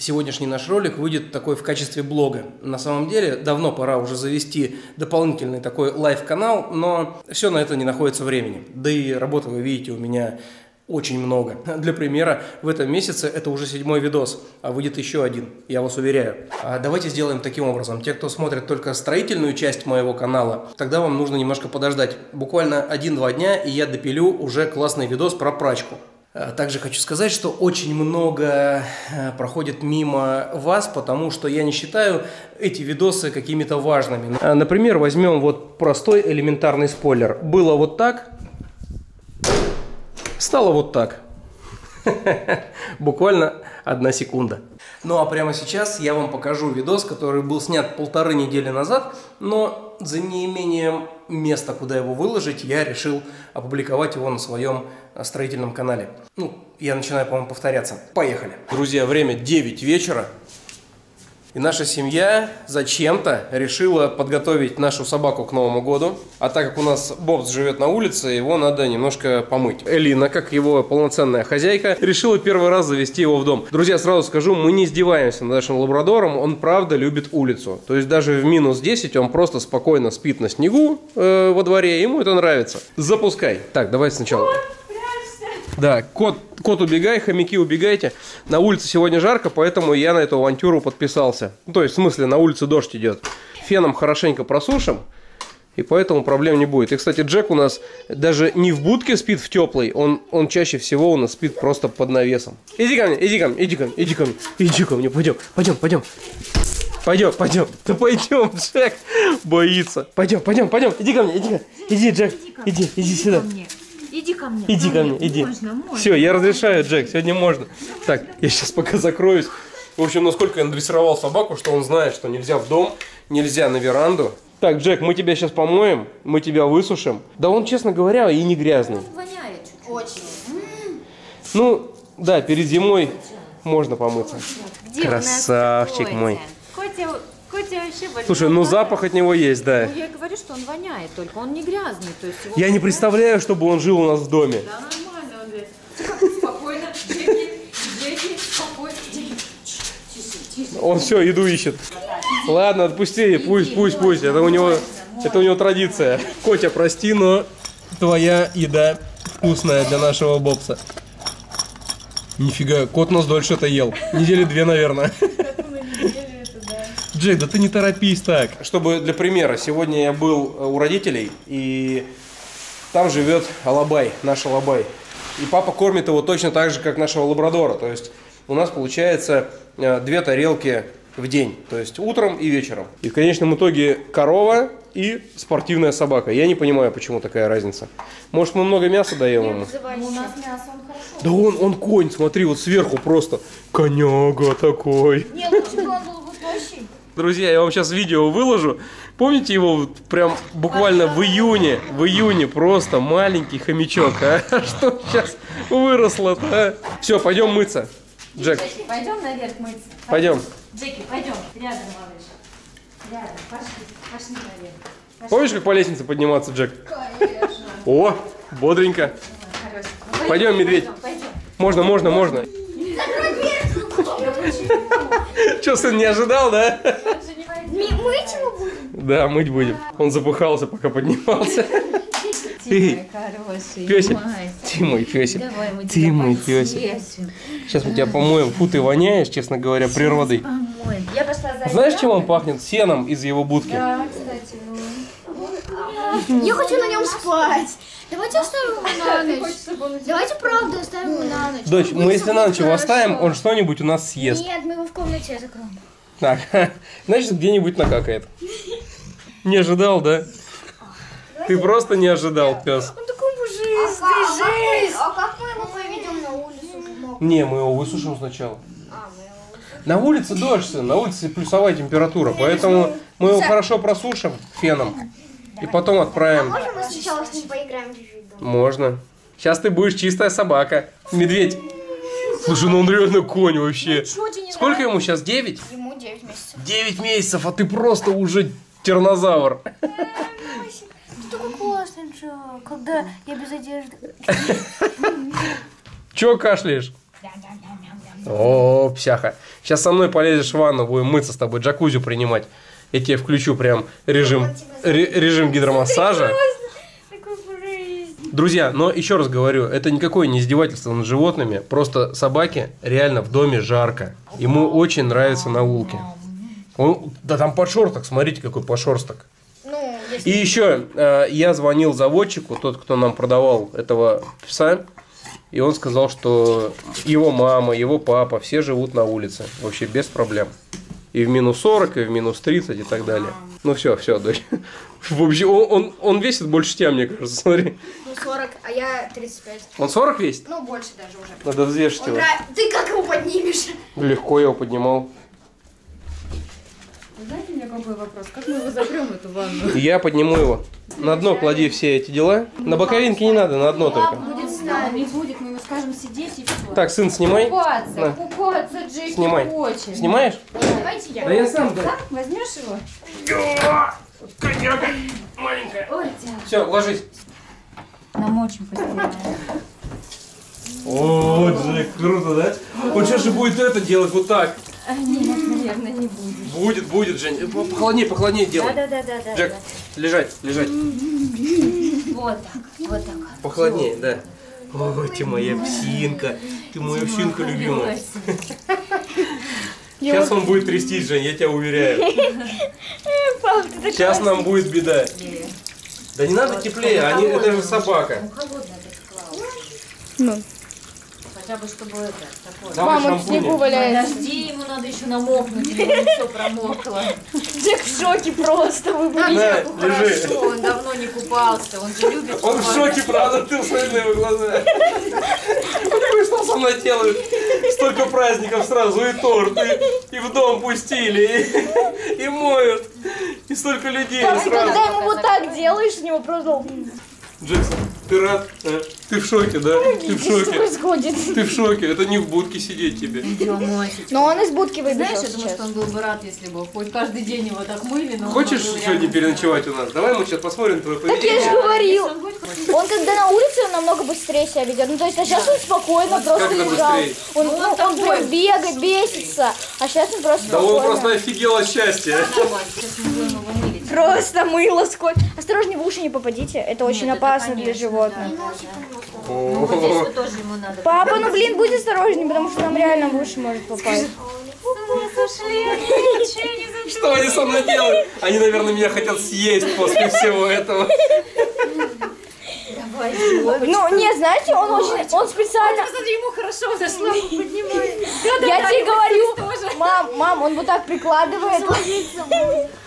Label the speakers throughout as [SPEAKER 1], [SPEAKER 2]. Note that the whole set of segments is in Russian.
[SPEAKER 1] Сегодняшний наш ролик выйдет такой в качестве влога. На самом деле, давно пора уже завести дополнительный такой live -канал, но все на это не находится времени. Да и работы, вы видите, у меня очень много. Для примера, в этом месяце это уже седьмой видос, а выйдет еще один, я вас уверяю. А давайте сделаем таким образом. Те, кто смотрит только строительную часть моего канала, тогда вам нужно немножко подождать. Буквально один-два дня, и я допилю уже классный видос про прачку. А Также хочу сказать, что очень много э, проходит мимо вас, потому что я не считаю эти видосы какими-то важными. А, Например, возьмем вот простой элементарный спойлер. Было вот так, стало вот так. Буквально одна секунда. Ну а прямо сейчас я вам покажу видос, который был снят полторы недели назад, но за неимением места, куда его выложить, я решил опубликовать его на своем э, строительном канале. Ну, я начинаю, по-моему, повторяться. Поехали. Друзья, время 9 вечера. И наша семья зачем-то решила подготовить нашу собаку к Новому году. А так как у нас Бобс живет на улице, его надо немножко помыть. Элина, как его полноценная хозяйка, решила первый раз завести его в дом. Друзья, сразу скажу, мы не издеваемся над нашим лабрадором, он правда любит улицу. То есть даже в минус 10 он просто спокойно спит на снегу э, во дворе, ему это нравится. Запускай. Так, давай сначала. Да, кот, кот убегай, хомяки убегайте. На улице сегодня жарко, поэтому я на эту авантюру подписался. Ну, то есть, в смысле, на улице дождь идет. Феном хорошенько просушим, и поэтому проблем не будет. И, кстати, Джек у нас даже не в будке спит в теплой, он, он чаще всего у нас спит просто под навесом. Иди ко мне, иди ко мне, иди ко мне, иди ко мне, иди ко мне, пойдем, пойдем, пойдем. Пойдем, пойдем, да пойдем, Джек боится. Пойдем, пойдем, пойдем, иди ко мне, иди ко мне, иди, Джек, иди, иди сюда.
[SPEAKER 2] Иди ко мне.
[SPEAKER 1] Иди ко мне, иди.
[SPEAKER 2] Можно, можно.
[SPEAKER 1] Все, я разрешаю, Джек, сегодня можно. Так, я сейчас пока закроюсь. В общем, насколько я надрессировал собаку, что он знает, что нельзя в дом, нельзя на веранду. Так, Джек, мы тебя сейчас помоем, мы тебя высушим. Да он, честно говоря, и не грязный.
[SPEAKER 2] Воняет чуть-чуть.
[SPEAKER 3] Очень.
[SPEAKER 1] Ну, да, перед зимой можно помыться.
[SPEAKER 2] Где
[SPEAKER 1] Красавчик мой.
[SPEAKER 2] Вообще большой.
[SPEAKER 1] Слушай, ну запах от него есть, да.
[SPEAKER 2] Ну, я и говорю, что он воняет только, он не грязный. То есть его
[SPEAKER 1] Я не представляю, чтобы он жил у нас в доме.
[SPEAKER 2] Да нормально он здесь. Спокойно, Джеки, Джеки, спокойно. Джеки. Тише, тише.
[SPEAKER 1] Он все, еду ищет. Ладно, отпусти, пусть, пусть, пусть. Это у него, это у него традиция. Котя, прости, но твоя еда вкусная для нашего бобса. Нифига, кот нас дольше это ел. Недели две, наверное. Джек, да ты не торопись так. Чтобы для примера, сегодня я был э, у родителей, и там живет Алабай, наш Алабай. И папа кормит его точно так же, как нашего лабрадора. То есть у нас получается э, две тарелки в день. То есть утром и вечером. И в конечном итоге корова и спортивная собака. Я не понимаю, почему такая разница. Может, мы много мяса даем ему?
[SPEAKER 3] У нас мясо, он хорошо.
[SPEAKER 1] Да он, он конь, смотри, вот сверху просто. Коняга такой.
[SPEAKER 3] Не, лучше бы он был.
[SPEAKER 1] Друзья, я вам сейчас видео выложу. Помните его прям буквально в июне, в июне просто маленький хомячок, а? Что сейчас выросло-то, а? Все, пойдем мыться. Джек,
[SPEAKER 2] пойдем наверх мыться.
[SPEAKER 1] пойдем.
[SPEAKER 2] Джеки, пойдем. Рядом, малыш. Рядом, пошли. Пошли наверх. Пошли.
[SPEAKER 1] Помнишь, как по лестнице подниматься, Джек?
[SPEAKER 3] Конечно.
[SPEAKER 1] О, бодренько.
[SPEAKER 2] Хорошо.
[SPEAKER 1] Пойдем, медведь.
[SPEAKER 2] Пойдем.
[SPEAKER 1] Можно, можно, можно. Че, сын, не ожидал, да?
[SPEAKER 3] Мыть его будем?
[SPEAKER 1] Да, мыть будем. Он запыхался, пока поднимался.
[SPEAKER 2] Ты.
[SPEAKER 1] Песик. Ты мой песик. Ты мой песик. Сейчас мы тебя помоем. Фу, ты воняешь, честно говоря, природой.
[SPEAKER 2] Я пошла за
[SPEAKER 1] Знаешь, чем он пахнет? Сеном из его будки.
[SPEAKER 2] Да, кстати, ну.
[SPEAKER 3] Я хочу на нем спать. Давайте оставим его на ночь. Давайте правда оставим его на ночь.
[SPEAKER 1] Дочь, мы если на ночь его оставим, он что-нибудь у нас съест.
[SPEAKER 3] Нет, мы его в комнате закроем.
[SPEAKER 1] Так, значит, где-нибудь накакает. Не ожидал, да? Ты просто не ожидал, пес.
[SPEAKER 3] Он такой пушистый, жесть. А как мы его поведем на улицу?
[SPEAKER 1] Не, мы его высушим сначала.
[SPEAKER 3] А, мы его...
[SPEAKER 1] На улице дождь, сын, на улице плюсовая температура, поэтому мы его хорошо просушим феном и потом отправим.
[SPEAKER 3] Мы сначала с ним поиграем чуть-чуть дома?
[SPEAKER 1] Можно. Сейчас ты будешь чистая собака. Медведь. Слушай, ну он реально конь вообще.
[SPEAKER 3] Тебе не
[SPEAKER 1] Сколько ему сейчас? 9?
[SPEAKER 3] Ему 9 месяцев.
[SPEAKER 1] 9 месяцев, а ты просто уже тернозавр.
[SPEAKER 3] Ты такой классный, Джо. Когда я без одежды.
[SPEAKER 1] Чего кашляешь? О, псяха. Сейчас со мной полезешь в ванну, будем мыться с тобой, джакузи принимать. Я тебе включу прям режим, ре- режим гидромассажа. Друзья, но еще раз говорю, это никакое не издевательство над животными, просто собаке реально в доме жарко. Ему очень нравятся наулки. Он, да там подшерсток, смотрите, какой подшерсток.
[SPEAKER 3] Ну,
[SPEAKER 1] И еще э, я звонил заводчику, тот, кто нам продавал этого пса, и он сказал, что его мама, его папа, все живут на улице, вообще без проблем. И в минус 40, и в минус 30 и так далее. Ну все, все, дочь. В общем, он, он, он весит больше тебя, мне кажется, смотри.
[SPEAKER 3] ну 40, а я 35.
[SPEAKER 1] Он 40 весит?
[SPEAKER 3] Ну, больше даже уже.
[SPEAKER 1] Надо взвешить
[SPEAKER 3] Он
[SPEAKER 1] его.
[SPEAKER 3] нрав- Ты как его поднимешь?
[SPEAKER 1] Легко я его поднимал.
[SPEAKER 2] Знаете, у меня какой вопрос? Как мы его запрем, эту ванну?
[SPEAKER 1] Я подниму его. На дно клади все эти дела. На боковинке не надо, на дно только.
[SPEAKER 2] Будет с нами, не будет, скажем сидеть и все.
[SPEAKER 1] Так, сын, снимай.
[SPEAKER 2] Купаться,
[SPEAKER 1] На.
[SPEAKER 2] купаться, Джеки
[SPEAKER 1] Снимай.
[SPEAKER 2] хочет.
[SPEAKER 1] Снимаешь?
[SPEAKER 3] Давайте я.
[SPEAKER 1] Да я сам, да.
[SPEAKER 2] Так, возьмешь его?
[SPEAKER 1] Коняка маленькая.
[SPEAKER 2] Ой, тебя.
[SPEAKER 1] Все, ложись.
[SPEAKER 2] Намочим постираем.
[SPEAKER 1] О, Джек, круто, да? Он сейчас же будет это делать вот так.
[SPEAKER 2] А, нет, наверное, не будет.
[SPEAKER 1] Будет, будет, Жень. По- Похолоднее, похолоднее делай.
[SPEAKER 3] Да-да-да-да.
[SPEAKER 1] Джек, лежать, лежать.
[SPEAKER 2] Вот так, вот так.
[SPEAKER 1] Похолоднее, да. О, ты моя псинка. Ты моя псинка любимая. Сейчас он будет трястись, Жень, я тебя уверяю. Сейчас нам будет беда. Да не надо теплее, они, это же собака.
[SPEAKER 2] Ну, холодно это склал.
[SPEAKER 3] Ну.
[SPEAKER 2] Хотя бы, чтобы это, такое.
[SPEAKER 1] Давай
[SPEAKER 3] Мама, в снегу
[SPEAKER 1] шампунь.
[SPEAKER 3] валяется.
[SPEAKER 2] Подожди, ему надо еще намокнуть, или все промокло.
[SPEAKER 3] Джек в шоке просто. Вы были.
[SPEAKER 1] На,
[SPEAKER 2] Ну,
[SPEAKER 1] лежи.
[SPEAKER 2] Хорошо, он давно не купался, он же любит
[SPEAKER 1] Он в
[SPEAKER 2] купаться.
[SPEAKER 1] шоке, правда, ты смотри на его глаза. Он такой, что со мной делают? Столько праздников сразу, и торт, и, и в дом пустили, и, и моют, и столько людей
[SPEAKER 3] Пап,
[SPEAKER 1] сразу.
[SPEAKER 3] когда ему вот так делаешь, у него просто...
[SPEAKER 1] Джексон, рад? А? Ты в шоке, да? Ты в
[SPEAKER 3] Что
[SPEAKER 1] шоке.
[SPEAKER 3] происходит?
[SPEAKER 1] Ты в шоке, это не в будке сидеть тебе.
[SPEAKER 3] Но он из будки
[SPEAKER 2] Ты знаешь,
[SPEAKER 3] выбежал
[SPEAKER 2] я думаю,
[SPEAKER 3] сейчас.
[SPEAKER 2] что он был бы рад, если бы хоть каждый день его так мыли, но он
[SPEAKER 1] Хочешь сегодня переночевать у нас? Давай мы сейчас посмотрим твое
[SPEAKER 3] Так я же говорил.
[SPEAKER 2] Он
[SPEAKER 3] Он когда на улице, он намного быстрее себя ведет. Ну, то есть, а сейчас он спокойно просто
[SPEAKER 1] это
[SPEAKER 3] лежал.
[SPEAKER 1] быстрее?
[SPEAKER 3] Он,
[SPEAKER 2] Ну,
[SPEAKER 3] ну,
[SPEAKER 2] он
[SPEAKER 3] он
[SPEAKER 2] такой.
[SPEAKER 3] прям бегает, бесится. А сейчас он просто
[SPEAKER 1] Да он
[SPEAKER 3] спокойно.
[SPEAKER 1] просто офигел от счастья.
[SPEAKER 2] Давай, сейчас мы.
[SPEAKER 3] Просто мыло сколько. Осторожнее, в уши не попадите. Это очень
[SPEAKER 2] Нет, это
[SPEAKER 3] опасно для животных.
[SPEAKER 2] да, да, да. Вот здесь вот тоже ему надо.
[SPEAKER 3] Папа, ну блин, будь осторожнее, потому что нам реально в уши может попасть.
[SPEAKER 1] Что они со мной делают? Они, наверное, меня хотят съесть после всего этого.
[SPEAKER 2] Давай.
[SPEAKER 3] Ну, не, знаете, он очень, он специально...
[SPEAKER 2] Смотри, ему хорошо зашло, поднимай.
[SPEAKER 3] Я тебе говорю, мам, мам, он вот так прикладывает.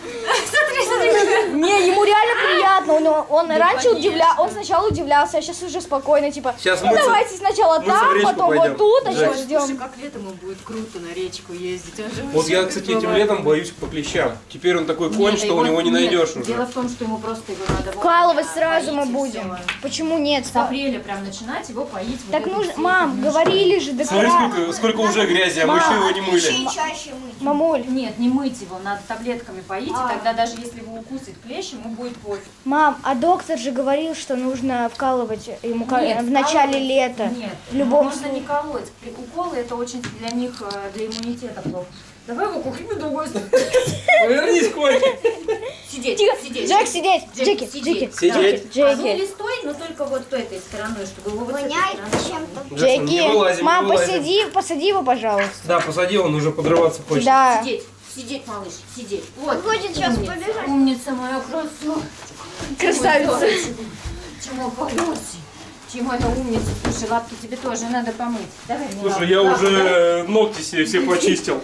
[SPEAKER 3] Не, ему реально приятно. Он, он раньше
[SPEAKER 2] конечно.
[SPEAKER 3] удивля, он сначала удивлялся, а сейчас уже спокойно, типа,
[SPEAKER 1] Сейчас
[SPEAKER 3] ну давайте сначала
[SPEAKER 1] в
[SPEAKER 3] там,
[SPEAKER 1] речку
[SPEAKER 3] потом
[SPEAKER 1] пойдем.
[SPEAKER 3] вот тут, а
[SPEAKER 1] Джек.
[SPEAKER 3] сейчас
[SPEAKER 2] Слушай,
[SPEAKER 3] ждем.
[SPEAKER 2] как летом ему будет круто на речку ездить. Он же
[SPEAKER 1] Вот
[SPEAKER 2] вообще
[SPEAKER 1] я, кстати, этим летом боюсь по клещам. Теперь он такой конь,
[SPEAKER 2] Нет,
[SPEAKER 1] что у него не
[SPEAKER 2] нет,
[SPEAKER 1] найдешь
[SPEAKER 2] Дело
[SPEAKER 1] уже.
[SPEAKER 2] в том, что ему просто его надо... вот
[SPEAKER 3] Вкалывать
[SPEAKER 2] так
[SPEAKER 3] сразу мы
[SPEAKER 2] поить и
[SPEAKER 3] будем.
[SPEAKER 2] всё.
[SPEAKER 3] Почему нет?
[SPEAKER 2] С апреля прям начинать его поить. вот
[SPEAKER 3] Так
[SPEAKER 2] этой
[SPEAKER 3] нужно,
[SPEAKER 2] всей
[SPEAKER 3] мам,
[SPEAKER 2] фигнёй.
[SPEAKER 3] говорили же
[SPEAKER 1] Смотри,
[SPEAKER 3] доктора.
[SPEAKER 1] сколько, сколько уже грязи, а мы еще его не мыли.
[SPEAKER 3] чаще мыть. Мамуль,
[SPEAKER 2] Нет, не мыть его, надо таблетками поить,
[SPEAKER 3] А.
[SPEAKER 2] и тогда даже если его укусит клещ, ему будет пофиг.
[SPEAKER 3] мам, а доктор же говорил, что нужно вкалывать ему
[SPEAKER 2] Нет,
[SPEAKER 3] в начале
[SPEAKER 2] вкалывать-
[SPEAKER 3] лета.
[SPEAKER 2] Нет,
[SPEAKER 3] В любом
[SPEAKER 2] можно не колоть. Уколы это очень для них, э, для иммунитета плохо. Давай его кухню на другой.
[SPEAKER 1] Повернись, конь.
[SPEAKER 2] Сидеть,
[SPEAKER 3] Тихо,
[SPEAKER 2] сидеть.
[SPEAKER 3] Джек, сидеть,
[SPEAKER 2] Джек,
[SPEAKER 3] Джеки,
[SPEAKER 2] сидеть.
[SPEAKER 3] Джеки,
[SPEAKER 1] Сидеть.
[SPEAKER 3] Джеки.
[SPEAKER 2] Позули стой, но только вот этой стороной, чтобы его вот
[SPEAKER 3] Воняет чем-то. Джеки, мам, посади, посади его, пожалуйста.
[SPEAKER 1] Да, посади, он уже подрываться хочет.
[SPEAKER 3] Да.
[SPEAKER 2] Сидеть, сидеть, малыш, сидеть. Вот.
[SPEAKER 3] хочет сейчас
[SPEAKER 2] умница,
[SPEAKER 3] побежать.
[SPEAKER 2] Умница моя красавица.
[SPEAKER 3] Красавица.
[SPEAKER 2] Чему полёте? Чему это умница? Слушай, лапки тебе тоже надо помыть. Давай мне
[SPEAKER 1] Слушай,
[SPEAKER 2] лапки.
[SPEAKER 1] я
[SPEAKER 2] Лапки
[SPEAKER 1] уже ногти себе все почистил.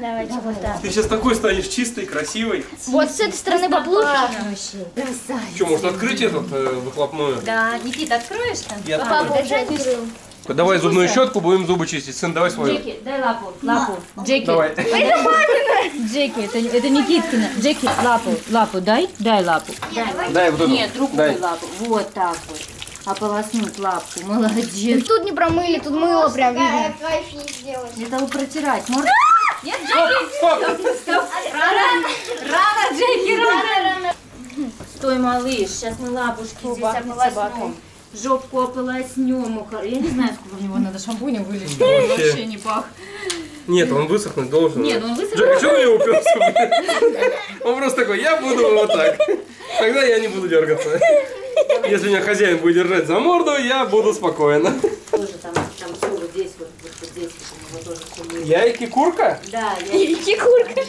[SPEAKER 3] Давайте вот так.
[SPEAKER 1] Ты сейчас такой станешь чистой, красивой.
[SPEAKER 3] Вот с этой стороны.
[SPEAKER 2] Пахнущий. Красавица.
[SPEAKER 1] Что, может открыть этот э, выхлопную?
[SPEAKER 2] Да, Никита, откроешь там?
[SPEAKER 1] Я
[SPEAKER 2] Папа,
[SPEAKER 1] открою.
[SPEAKER 2] открыл.
[SPEAKER 1] Давай зубную щетку, будем зубы чистить. Сын, давай свою.
[SPEAKER 2] Джеки, дай лапу, лапу. Джеки.
[SPEAKER 1] Давай.
[SPEAKER 2] Джеки, это, это Никиткина. Джеки, лапу, лапу дай, дай лапу. Дай,
[SPEAKER 1] Дай вот эту.
[SPEAKER 2] Нет, другую
[SPEAKER 1] Дай.
[SPEAKER 2] лапу. Вот так вот. Ополоснуть лапку. Молодец.
[SPEAKER 3] Тут не промыли, тут мыло прям видно.
[SPEAKER 2] Это его протирать. Может... Нет, Джеки!
[SPEAKER 1] Стоп!
[SPEAKER 2] Стоп! Рано! Рано, Джеки, рано! Стой, малыш, сейчас мы лапушки здесь ополоснем. Жопку ополоснем. ухо- Я не знаю, сколько в него надо шампуня вылить, он
[SPEAKER 1] Вообще.
[SPEAKER 2] не пах.
[SPEAKER 1] Нет, он высохнуть должен.
[SPEAKER 2] Нет, он высохнуть-
[SPEAKER 1] Джек, а что ты его уперся? Он просто такой, я буду вот так. Тогда я не буду дергаться. Если меня хозяин будет держать за морду, я буду спокойно.
[SPEAKER 2] Тоже там, там все вот здесь, вот, вот, вот здесь, вот, у него тоже все было.
[SPEAKER 1] Яйки курка?
[SPEAKER 2] Да, я...
[SPEAKER 3] Курка.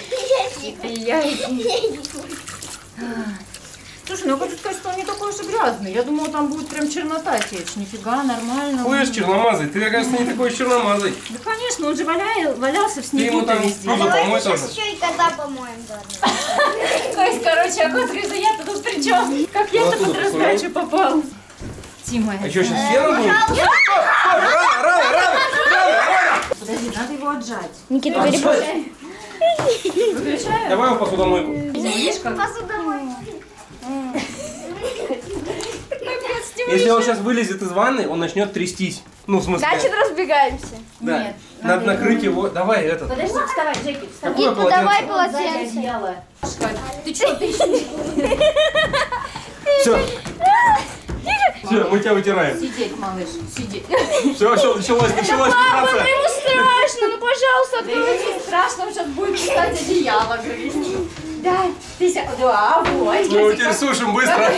[SPEAKER 2] Слушай, ну я хочу сказать, что он не такой уж и грязный. Я думала, там будет прям чернота течь. Нифига, нормально.
[SPEAKER 1] Слышь, черномазый, ты, оказывается, не такой черномазый.
[SPEAKER 2] Да, конечно, он же валяя, валялся в
[SPEAKER 1] Ты ему там
[SPEAKER 2] везде.
[SPEAKER 3] Давайте
[SPEAKER 1] помой тоже.
[SPEAKER 3] еще и кота помоем.
[SPEAKER 2] То есть, короче, а кот говорит, я-то тут при чем? Как я-то
[SPEAKER 1] Ну,
[SPEAKER 2] под раздачу попал? Тима,
[SPEAKER 1] А что, сейчас фена будет? Рано, рано, рано, рано,
[SPEAKER 2] подожди, надо его отжать.
[SPEAKER 3] Никита, перепрошай.
[SPEAKER 2] Выключаю?
[SPEAKER 1] Давай в посудомойку.
[SPEAKER 2] Видишь, как?
[SPEAKER 1] Если он сейчас вылезет из ванны, он начнет трястись. Ну, в смысле...
[SPEAKER 3] Значит, разбегаемся.
[SPEAKER 1] да.
[SPEAKER 2] Нет,
[SPEAKER 1] Надо накрыть его. Давай этот.
[SPEAKER 2] Подожди, вставай, Джеки, вставай.
[SPEAKER 1] Какое
[SPEAKER 3] Никита, давай
[SPEAKER 1] полотенце?
[SPEAKER 3] Полотенце.
[SPEAKER 2] Ты что, ты еще
[SPEAKER 1] Все. Все, мы тебя вытираем.
[SPEAKER 2] Сидеть, малыш, сидеть.
[SPEAKER 1] Все, все, началось, началась операция.
[SPEAKER 3] Ему страшно, ну пожалуйста,
[SPEAKER 2] Да не страшно, он сейчас будет писать одеяло грызть. Да, ты ся... Да, вот.
[SPEAKER 1] Мы его
[SPEAKER 2] Если
[SPEAKER 1] теперь
[SPEAKER 2] как,
[SPEAKER 1] сушим быстро.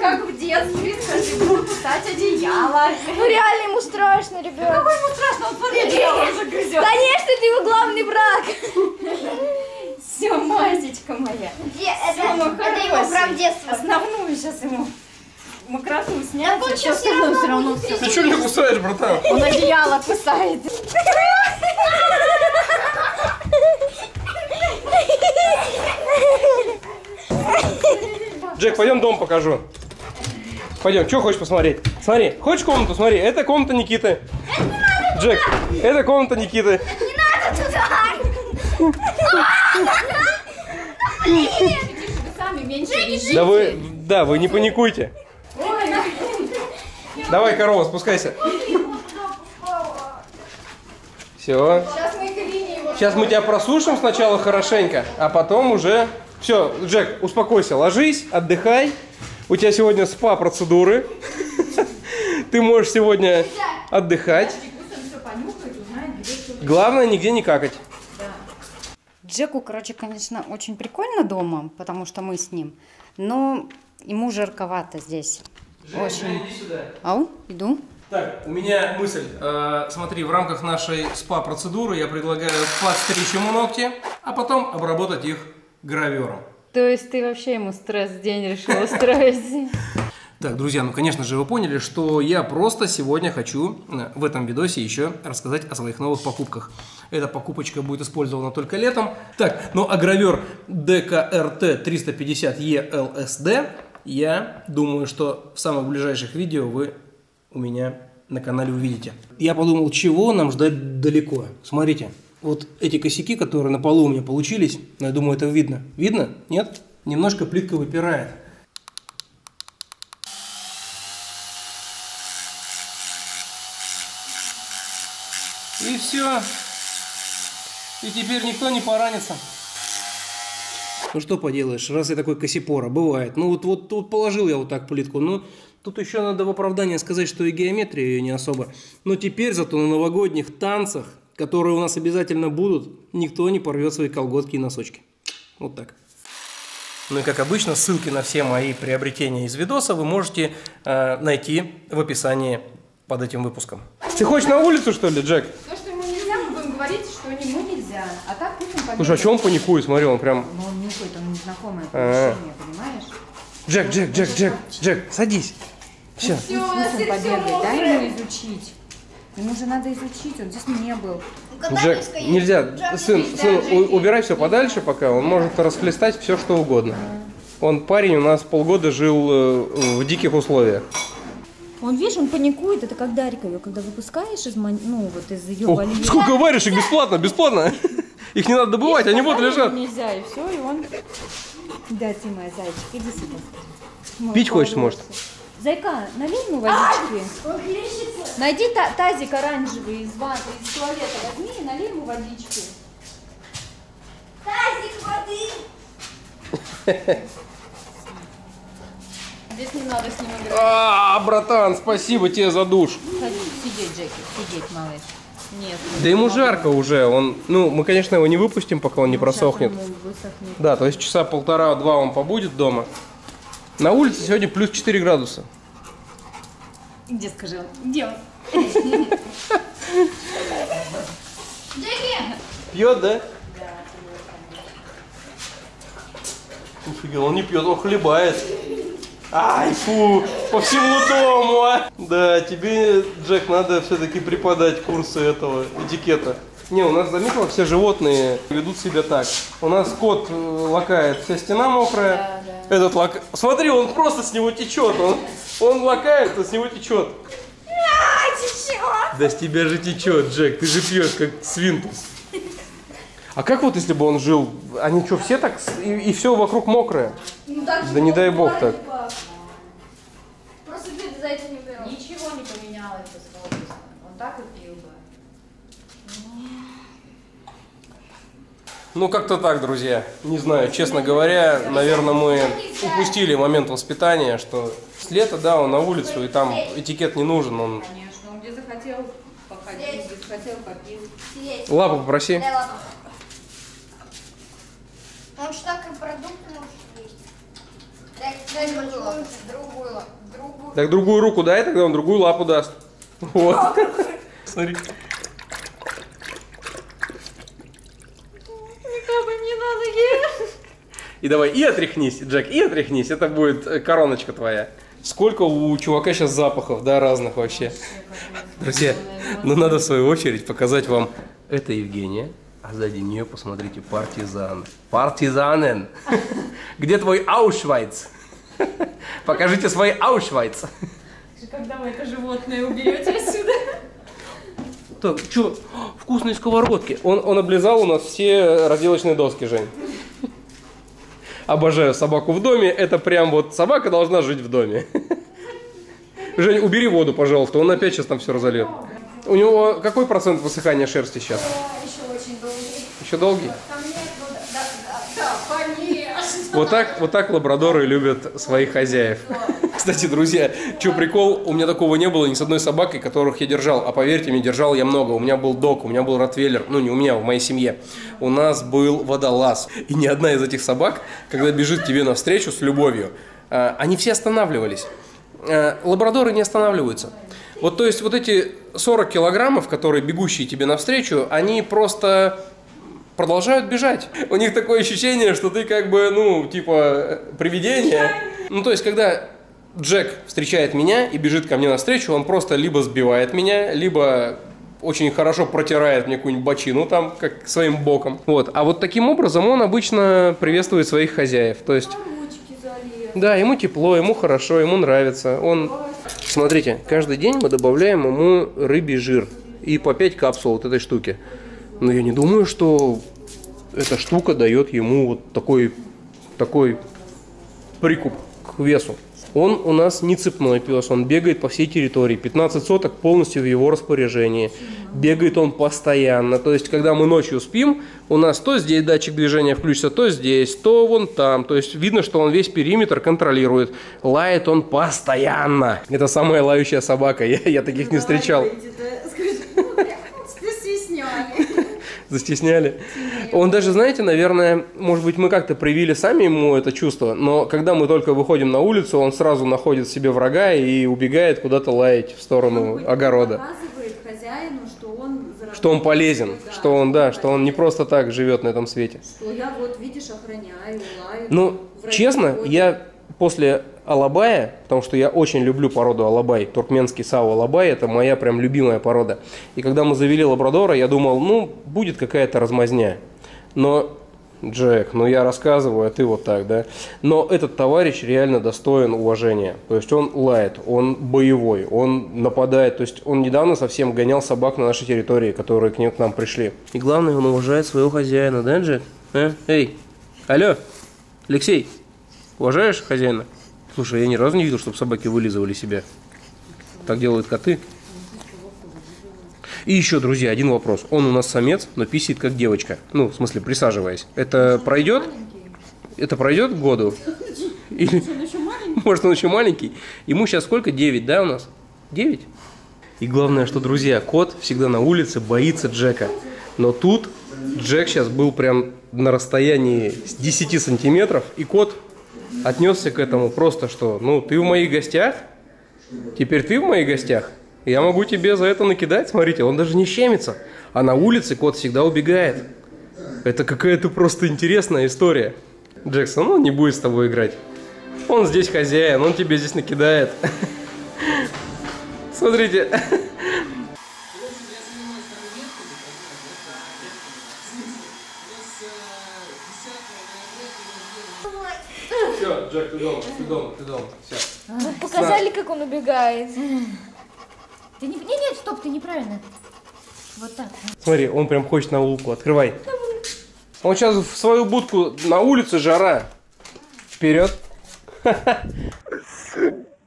[SPEAKER 2] как в детстве, скажи, буду кусать одеяло.
[SPEAKER 3] Ну реально ему страшно, ребят.
[SPEAKER 2] Какой ему страшно, он под одеяло уже грызет.
[SPEAKER 3] Конечно, ты его главный враг.
[SPEAKER 2] Все, Масечка моя.
[SPEAKER 3] Где?
[SPEAKER 2] Ну,
[SPEAKER 3] Это, это его прав детства.
[SPEAKER 2] Основную сейчас ему мокроту снять.
[SPEAKER 3] Так он
[SPEAKER 2] а всё равно
[SPEAKER 3] равно
[SPEAKER 2] все.
[SPEAKER 1] Ты что меня кусаешь, братан?
[SPEAKER 2] Он одеяло кусает.
[SPEAKER 1] Джек, пойдем дом покажу. Пойдем, что хочешь посмотреть? Смотри, хочешь комнату? Смотри, это комната Никиты. Джек, это комната Никиты.
[SPEAKER 3] Не надо туда.
[SPEAKER 1] Да вы, да, вы не паникуйте. Давай, корова, спускайся. Все.
[SPEAKER 2] Сейчас мы
[SPEAKER 1] тебя просушим сначала хорошенько, а потом уже... Все, Джек, успокойся, ложись, отдыхай. У тебя сегодня спа-процедуры. Ты можешь сегодня отдыхать. Главное, нигде не какать.
[SPEAKER 4] Джеку, короче, конечно, очень прикольно дома, потому что мы с ним, но ему жарковато здесь. Очень. Ау, иду.
[SPEAKER 1] Так, у меня мысль. Э, смотри, в рамках нашей спа-процедуры я предлагаю подстричь ему ногти, а потом обработать их гравером.
[SPEAKER 4] То есть ты вообще ему стресс-день решил устроить?
[SPEAKER 1] Так, друзья, ну, конечно же, вы поняли, что я просто сегодня хочу э, в этом видосе еще рассказать о своих новых покупках. Эта покупочка будет использована только летом. Так, ну а гравер DKRT 350E LSD, я думаю, что в самых ближайших видео вы у меня на канале увидите. Я подумал, чего нам ждать далеко. Смотрите, вот эти косяки, которые на полу у меня получились, ну, я думаю, это видно. Видно? Нет? Немножко плитка выпирает. И все. И теперь никто не поранится. Ну что поделаешь, раз я такой косипора, бывает. Ну вот, вот тут положил я вот так плитку, но тут еще надо в оправдание сказать, что и геометрия ее не особо. Но теперь зато на новогодних танцах, которые у нас обязательно будут, никто не порвет свои колготки и носочки. Вот так. Ну и как обычно, ссылки на все мои приобретения из видоса вы можете э, найти в описании под этим выпуском. Ты хочешь на улицу, что ли, Джек?
[SPEAKER 2] То, что ему нельзя, мы будем говорить, что ему нельзя. А так пусть он.
[SPEAKER 1] Слушай, а что он паникует? Смотри, он прям...
[SPEAKER 2] Ну, он нюхает, он незнакомое
[SPEAKER 1] А.
[SPEAKER 2] помещение, понимаешь?
[SPEAKER 1] Джек, Джек, Джек, Джек, Джек, садись. Все.
[SPEAKER 2] Все, пусть он побегает, дай ему изучить. Ему же надо изучить, он здесь не был.
[SPEAKER 1] Джек, нельзя, сын, сын, у- убирай все подальше пока, он может расхлестать все, что угодно. Он парень у нас полгода жил э, в диких условиях.
[SPEAKER 2] Он, видишь, он паникует, это как Дарька ее, когда выпускаешь из, ну, вот из ее
[SPEAKER 1] О,
[SPEAKER 2] вольера.
[SPEAKER 1] сколько варежек бесплатно, бесплатно. Их не надо добывать, они вот лежат.
[SPEAKER 2] Нельзя, и все, и он... Да, ты моя зайчик, иди сюда.
[SPEAKER 1] Пить хочешь, может?
[SPEAKER 2] Зайка, налей ему водички. Найди та- тазик оранжевый из ванны, из туалета возьми и налей ему водички.
[SPEAKER 3] Тазик воды.
[SPEAKER 2] Здесь не надо с ним играть.
[SPEAKER 1] А, братан, спасибо тебе за душ.
[SPEAKER 2] Садись, сидеть, Джеки, сидеть, малыш. Нет.
[SPEAKER 1] Да ему жарко уже. Он, ну, мы, конечно, его не выпустим, пока он не просохнет.
[SPEAKER 2] Ему высохнет.
[SPEAKER 1] Да, то есть часа полтора-два он побудет дома. На улице сегодня плюс 4 градуса.
[SPEAKER 2] Где скажи? Где он?
[SPEAKER 1] Пьет, да? Офигел, он не пьет, он хлебает. Ай, фу, по всему дому, а. Да, тебе, Джек, надо все-таки преподать курсы этого этикета. Не, у нас заметила, все животные ведут себя так. У нас кот э, лакает, вся стена мокрая. Этот лак... Смотри, он просто с него течет. Он, он лакает, а с него течет. Да с тебя же течет, Джек, ты же пьешь, как свинтус. А как вот если бы он жил, они что, все так, с- и, все вокруг мокрое?
[SPEAKER 3] Ну так
[SPEAKER 1] Да не дай бог так.
[SPEAKER 3] Просто ты за это не берешь.
[SPEAKER 2] Ничего не поменялось бы с возрастом. Он так и пил бы.
[SPEAKER 1] Ну, как-то так, друзья. Не знаю, честно говоря, наверное, мы упустили момент воспитания, что с лета, да, он на улицу, и там этикет не нужен, он...
[SPEAKER 2] Конечно, он где захотел походил, где захотел попил.
[SPEAKER 1] Лапу попроси.
[SPEAKER 3] Дай лапу. Он что, как продукты может есть? Дай, дай другую лапу. Другую лапу. Другую.
[SPEAKER 1] Так другую руку дай, тогда он другую лапу даст. Вот. Смотри.
[SPEAKER 2] Капай мне на ноги.
[SPEAKER 1] И давай, и отряхнись, Джек, и отряхнись. Это будет э, короночка твоя. Сколько у чувака сейчас запахов, да, разных вообще. Друзья, ну надо в свою очередь показать вам. Это Евгения, а сзади нее посмотрите партизан. Партизанен. Где твой Аушвайц? Покажите свой Аушвайц.
[SPEAKER 2] Когда вы это животное уберете отсюда?
[SPEAKER 1] Так, что, вкусные сковородки. Он, он облизал у нас все разделочные доски, Жень. Обожаю собаку в доме. Это прям вот собака должна жить в доме. Жень, убери воду, пожалуйста. Он опять сейчас там все разольет. У него какой процент высыхания шерсти сейчас?
[SPEAKER 3] Еще очень долгий.
[SPEAKER 1] Еще долгий?
[SPEAKER 3] Конечно.
[SPEAKER 1] Вот так, вот так лабрадоры любят своих хозяев. Кстати, друзья, что прикол, у меня такого не было ни с одной собакой, которых я держал. А поверьте мне, держал я много. У меня был дог, у меня был ротвейлер. Ну, не у меня, в моей семье. У нас был водолаз. И ни одна из этих собак, когда бежит тебе навстречу с любовью, а, они все останавливались. А, Лабрадоры не останавливаются. Вот, то есть, вот эти 40 килограммов, которые бегущие тебе навстречу, они просто продолжают бежать. У них такое ощущение, что ты как бы, ну, типа, привидение. Ну, то есть, когда Джек встречает меня и бежит ко мне навстречу, он просто либо сбивает меня, либо очень хорошо протирает мне какую-нибудь бочину там, как своим боком. Вот. А вот таким образом он обычно приветствует своих хозяев. То есть... Да, ему тепло, ему хорошо, ему нравится. Он... Смотрите, каждый день мы добавляем ему рыбий жир. И по 5 капсул вот этой штуки. Но я не думаю, что эта штука дает ему вот такой, такой прикуп к весу. Он у нас не цепной пес, он бегает по всей территории. 15 соток полностью в его распоряжении. Бегает он постоянно. То есть, когда мы ночью спим, у нас то здесь датчик движения включится, то здесь, то вон там. То есть, видно, что он весь периметр контролирует. Лает он постоянно. Это самая лающая собака. Я, я таких не встречал. Застесняли. Он даже, знаете, наверное, может быть, мы как-то проявили сами ему это чувство, но когда мы только выходим на улицу, он сразу находит себе врага и убегает куда-то лаять в сторону огорода.
[SPEAKER 2] Показывает хозяину, что он
[SPEAKER 1] Что он полезен,
[SPEAKER 2] Да,
[SPEAKER 1] что он, да, что он не просто так живет на этом свете.
[SPEAKER 2] Что я вот, видишь, охраняю, лаю.
[SPEAKER 1] Ну, честно,
[SPEAKER 2] ходят.
[SPEAKER 1] я после Алабая, потому что я очень люблю породу Алабай, туркменский сау Алабай, это моя прям любимая порода. И когда мы завели лабрадора, я думал, ну, будет какая-то размазня. Но, Джек, ну я рассказываю, а ты вот так, да? Но этот товарищ реально достоин уважения. То есть он лает, он боевой, он нападает. То есть он недавно совсем гонял собак на нашей территории, которые к, ним, к нам пришли. И главное, он уважает своего хозяина, да, Джек? А? Эй, алло, Алексей, уважаешь хозяина? Слушай, я ни разу не видел, чтобы собаки вылизывали себя. Так делают коты. И еще, друзья, один вопрос. Он у нас самец, но писает как девочка. Ну, в смысле, присаживаясь. Это пройдет? Это пройдет к году? Или... Может, он еще маленький? Ему сейчас сколько? 9, да, у нас? 9? И главное, что, друзья, кот всегда на улице боится Джека. Но тут Джек сейчас был прям на расстоянии с 10 сантиметров, и кот отнесся к этому просто, что, ну, ты в моих гостях, теперь ты в моих гостях, я могу тебе за это накидать, смотрите, он даже не щемится, а на улице кот всегда убегает. Это какая-то просто интересная история. Джексон, он не будет с тобой играть. Он здесь хозяин, он тебе здесь накидает. Смотрите. Джек, ты дома, ты дома, ты дома. Все.
[SPEAKER 2] Показали, как он убегает. Ты не... Нет, нет, стоп, ты неправильно. Вот так.
[SPEAKER 1] Смотри, он прям хочет на улку. Открывай. Он сейчас в свою будку на улице жара. Вперед.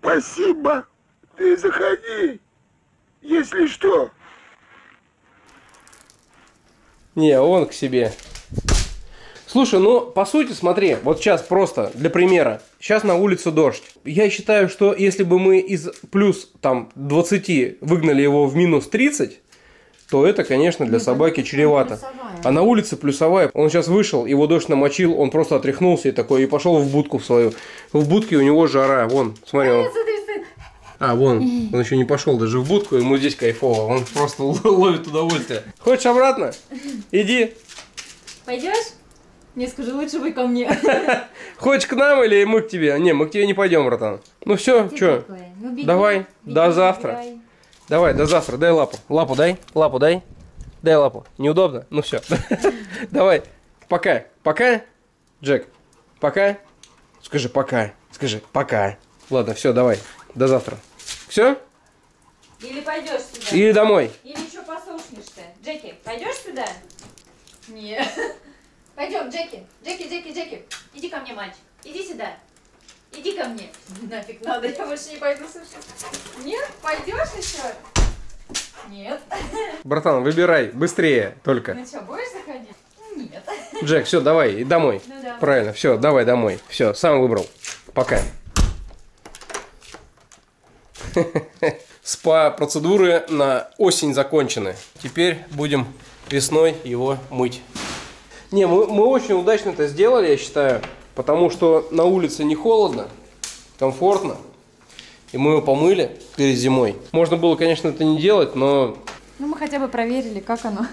[SPEAKER 5] Спасибо. Ты заходи. Если что.
[SPEAKER 1] Не, он к себе. Слушай, ну, по сути, смотри, вот сейчас просто для примера. Сейчас на улице дождь. Я считаю, что если бы мы из плюс там 20 выгнали его в минус 30, то это, конечно, для собаки чревато. А на улице плюсовая. Он сейчас вышел, его дождь намочил, он просто отряхнулся и такой, и пошел в будку в свою. В будке у него жара, вон, смотри, он... А, вон, он еще не пошел даже в будку, ему здесь кайфово, он просто ловит удовольствие. Хочешь обратно? Иди.
[SPEAKER 2] Пойдешь? Не скажи, лучше вы ко мне.
[SPEAKER 1] Хочешь к нам или мы к тебе? Не, мы к тебе не пойдем, братан. Ну все, что?
[SPEAKER 2] Ну, беги,
[SPEAKER 1] Давай,
[SPEAKER 2] беги,
[SPEAKER 1] до завтра.
[SPEAKER 2] играй.
[SPEAKER 1] Давай, до завтра, дай лапу. Лапу дай, лапу дай. Дай лапу. Неудобно? Ну все. Давай, пока. Пока, Джек. Пока. Скажи пока. Скажи пока. Ладно, все, давай. До завтра. Все?
[SPEAKER 2] Или пойдешь сюда?
[SPEAKER 1] Или домой?
[SPEAKER 2] Или что послушнешь-то? Джеки, пойдешь сюда? Нет. Пойдем, Джеки. Джеки, Джеки, Джеки. Иди ко мне, мальчик. Иди сюда. Иди ко мне. Нафиг надо, я больше не пойду совсем. Нет? Пойдешь еще? Нет.
[SPEAKER 1] Братан, выбирай. Быстрее только.
[SPEAKER 2] Ну что, будешь заходить? Нет.
[SPEAKER 1] Джек, все, давай, домой.
[SPEAKER 2] Ну да.
[SPEAKER 1] Правильно, все, давай домой. Все, сам выбрал. Пока. Спа-процедуры на осень закончены. Теперь будем весной его мыть. Не, мы, мы очень удачно это сделали, я считаю. Потому что на улице не холодно, комфортно. И мы его помыли перед зимой. Можно было, конечно, это не делать, но
[SPEAKER 2] Ну, мы хотя бы проверили, как оно.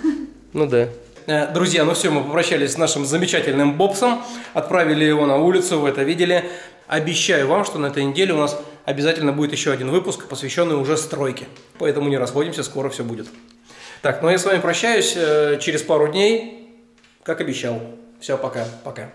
[SPEAKER 1] ну да. Э, Друзья, ну все, мы попрощались с нашим замечательным Бобсом, отправили его на улицу, вы это видели. Обещаю вам, что на этой неделе у нас обязательно будет еще один выпуск, посвященный уже стройке. Поэтому не расходимся, скоро все будет. Так, ну я с вами прощаюсь э, через пару дней, как обещал. Все, пока, пока.